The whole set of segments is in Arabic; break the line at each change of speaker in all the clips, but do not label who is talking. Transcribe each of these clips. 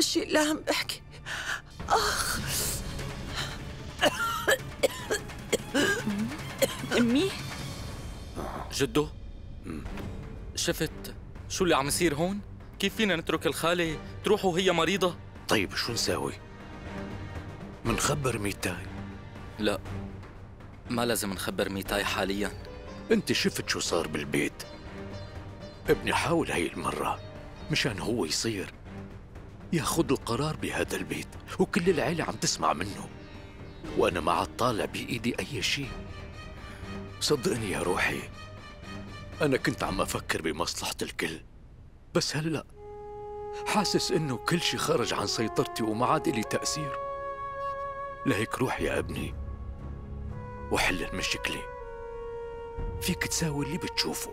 الشيء اللي عم بحكي. أخ.
أمي؟
جدو. شفت شو اللي عم يصير هون؟ كيف فينا نترك الخالة تروح وهي مريضة؟
طيب شو نساوي؟ منخبر ميتاي.
لا ما لازم نخبر ميتاي حاليا.
أنت شفت شو صار بالبيت؟ ابني حاول هاي المرة مشان هو يصير. ياخذ القرار بهذا البيت وكل العيلة عم تسمع منه. وأنا ما عاد طالع بإيدي أي شيء. صدقني يا روحي أنا كنت عم أفكر بمصلحة الكل. بس هلأ حاسس إنه كل شيء خرج عن سيطرتي وما عاد إلي تأثير. لهيك روح يا ابني وحل المشكلة. فيك تساوي اللي بتشوفه.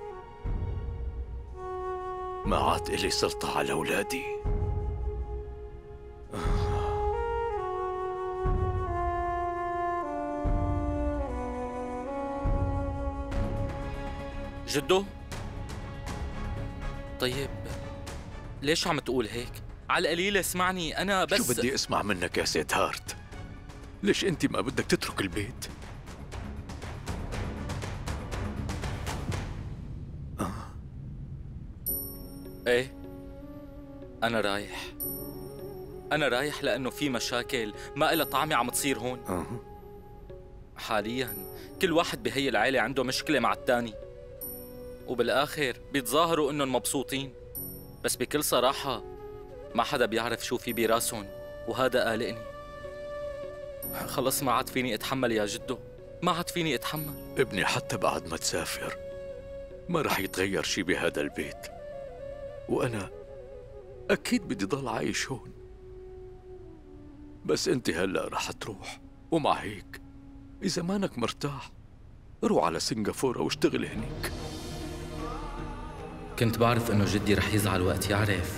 ما عاد إلي سلطة على أولادي.
جدو؟ طيب ليش عم تقول هيك؟ على القليلة اسمعني أنا بس
شو بدي أسمع منك يا سيد هارت؟ ليش أنت ما بدك تترك البيت؟
إيه أنا رايح. أنا رايح لأنه في مشاكل ما إلها طعمة عم تصير هون.
أه.
حاليا كل واحد بهي العيلة عنده مشكلة مع التاني. وبالآخر بيتظاهروا إنهم مبسوطين. بس بكل صراحة ما حدا بيعرف شو في براسهم وهذا قالقني خلص ما عاد فيني أتحمل يا جدو ما عاد فيني أتحمل.
ابني حتى بعد ما تسافر ما رح يتغير شي بهذا البيت. وأنا أكيد بدي ضل عايش هون. بس أنت هلأ رح تروح ومع هيك إذا مانك مرتاح روح على سنغافورة واشتغل هنيك.
كنت بعرف إنه جدي رح يزعل وقت يعرف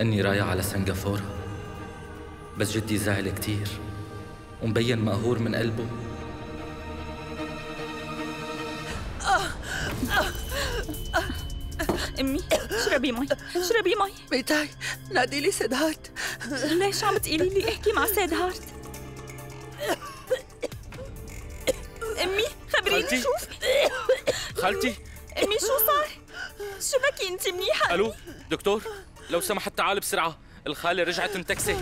إني رايح على سنغافورة. بس جدي زعل كتير ومبين مقهور من قلبه.
أمي اشربي مي اشربي مي.
ميتاي نادي لي سيدهارت
ليش عم تقولي لي احكي مع سيدهارت؟ أمي خبريني؟ شوف
خالتي.
أمي شو صار؟ شو بكي انت منيحه
ألو دكتور؟ لو سمحت تعال بسرعة. الخالة رجعت انتكسة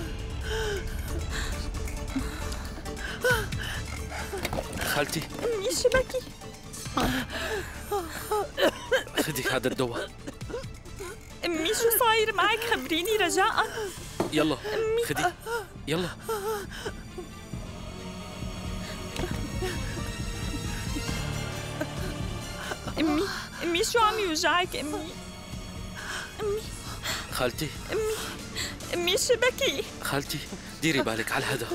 خالتي.
امي شو بكي
خدي هذا الدواء.
امي شو صاير معك خبريني رجاء
يلا خدي يلا.
شو عم يوجعك امي امي
خالتي.
امي امي شو بكي
خالتي ديري بالك على الهدى